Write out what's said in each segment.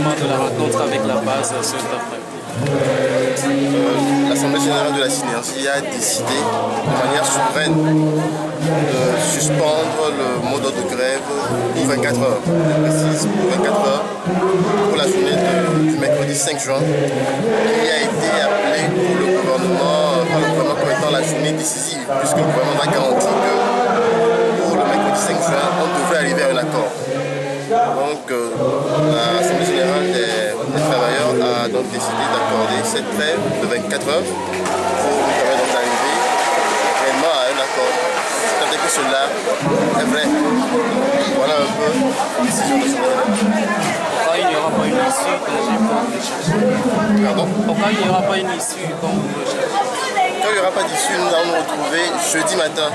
de la rencontre avec la base après euh, L'Assemblée générale de la synergie a décidé de manière souveraine de suspendre le mode de grève pour 24 heures. Pour 24 heures, pour la journée du mercredi 5 juin, qui a été appelée pour le gouvernement, par le gouvernement comme étant la journée décisive, puisque le gouvernement a garanti que pour le mercredi 5 juin, on devrait arriver à un accord. Donc, euh, l'Assemblée générale des, travailleurs a donc décidé d'accorder cette trêve de 24 heures pour nous permettre d'arriver réellement à un accord. C'est-à-dire que cela est vrai. Voilà un peu la décision de ce Pourquoi il n'y aura pas une issue vous Pardon? Pourquoi il n'y aura pas une issue quand vous recherchez Quand il n'y aura pas d'issue, nous allons nous retrouver jeudi matin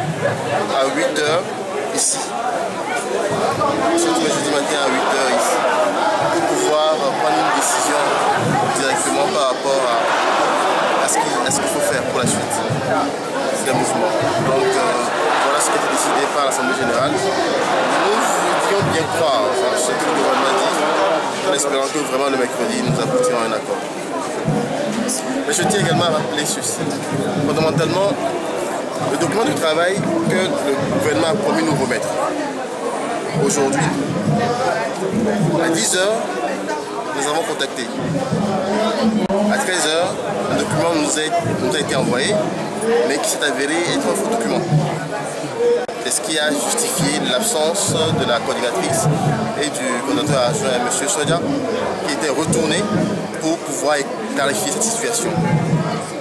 à 8h ici. Surtout jeudi matin à 8h ici. Pour pouvoir prendre une décision directement par rapport à, ce qu'il faut faire pour la suite des mouvements. Donc euh, voilà ce qui a été décidé par l'Assemblée Générale. Nous voudrions bien croire enfin, ce que le gouvernement dit, en espérant que vraiment le mercredi nous aboutirons à un accord. Mais je tiens également à rappeler ceci. Fondamentalement, le document de travail que le gouvernement a promis nous remettre aujourd'hui, à 10h, nous avons contacté. À 13h, le document nous a, été envoyé, mais qui s'est avéré être un faux document. C'est ce qui a justifié l'absence de la coordinatrice et du coordinateur adjoint M. Sodia, qui était retourné pour pouvoir clarifier cette situation.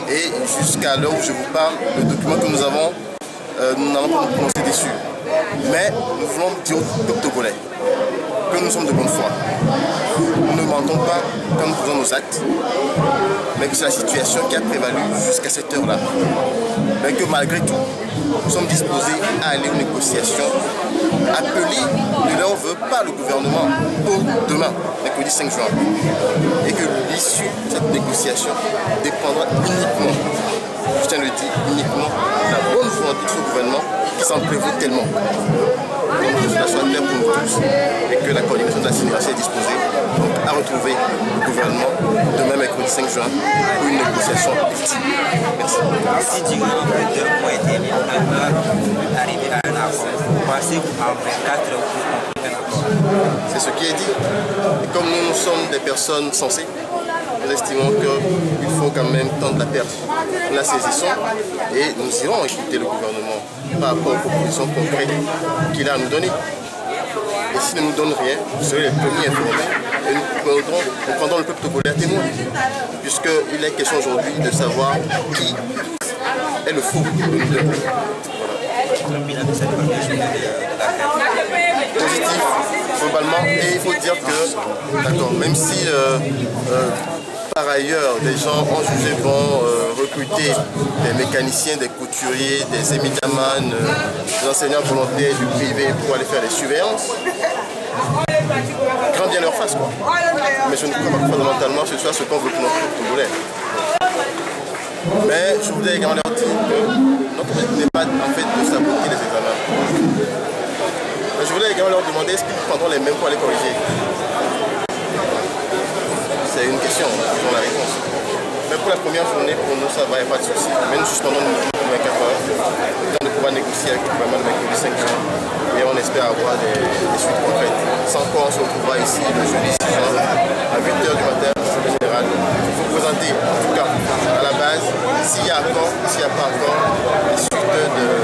Et jusqu'à l'heure où je vous parle, le document que nous avons, euh, nous n'allons pas nous prononcer dessus. Mais nous voulons dire au peuple togolais que nous sommes de bonne foi. Nous ne mentons pas quand nous faisons nos actes, mais que c'est la situation qui a prévalu jusqu'à cette heure-là. Mais que malgré tout, nous sommes disposés à aller aux négociations, appelées de leur vœu par le gouvernement pour demain, mercredi 5 juin. Et que l'issue de cette négociation dépendra uniquement, je tiens à le dire, uniquement de la bonne volonté de ce gouvernement qui s'en prévaut tellement. Donc que cela soit clair pour nous tous et que la coordination de la synergie est disposée donc, à retrouver le gouvernement demain mercredi 5 juin pour une négociation effective. Merci. Si durant deux on peut arriver à un accord, pensez qu'en 24 heures, vous un accord? C'est ce qui est dit. Et comme nous, nous sommes des personnes sensées, nous estimons qu'il faut quand même tendre la perche. Nous la saisissons et nous irons écouter le gouvernement par rapport aux propositions concrètes qu'il a à nous donner. Et s'il ne nous donne rien, vous serez les premiers informés et nous prendrons, le peuple togolais à témoin. Puisqu'il est question aujourd'hui de savoir qui est le fou Positif, globalement, et il faut dire que, d'accord, même si euh, euh, par ailleurs, des gens ont jugé bon euh, recruter des mécaniciens, des couturiers, des émitamans, euh, des enseignants volontaires du privé pour aller faire des surveillances. Grand bien leur face quoi. Mais je ne crois pas fondamentalement que ce soit ce qu'on veut pour notre. Mais je voudrais également leur dire que notre objectif n'est pas en fait de saboter les examens. Je voudrais également leur demander est-ce qu'ils prendront les mêmes pour aller corriger? C'est une question, ont la réponse. Mais pour la première journée, pour nous, ça va, il n'y a pas de souci. Mais nous suspendons le mouvement pour 24 heures, le temps de pouvoir négocier avec le gouvernement le mercredi 5 juin. Et on espère avoir des, suites concrètes. Sans quoi, on se retrouvera ici le jeudi 6 juin à 8h du matin, l'Assemblée générale. Il faut présenter, en tout cas, à la base, s'il y a accord, s'il n'y a pas encore, les suites de